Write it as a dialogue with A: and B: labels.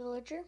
A: villager.